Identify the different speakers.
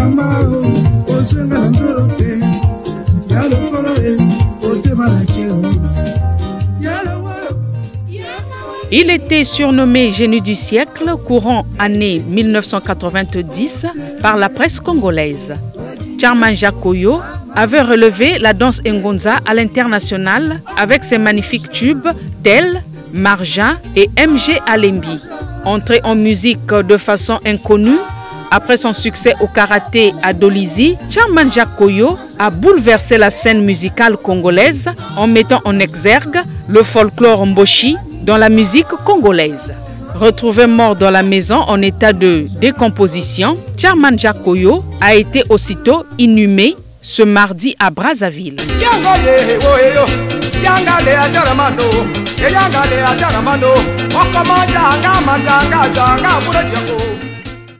Speaker 1: e
Speaker 2: Il était surnommé génie du siècle courant année 1990 par la presse congolaise. Charman Jakoyo avait relevé la danse Ngonza à l'international avec ses magnifiques tubes tels Marja et MG Alembi. Entré en musique de façon inconnue, après son succès au karaté à Dolizy, Charman Jakoyo a bouleversé la scène musicale congolaise en mettant en exergue le folklore mboshi dans la musique congolaise. Retrouvé mort dans la maison en état de décomposition, Charman Jakoyo a été aussitôt inhumé ce mardi à Brazzaville.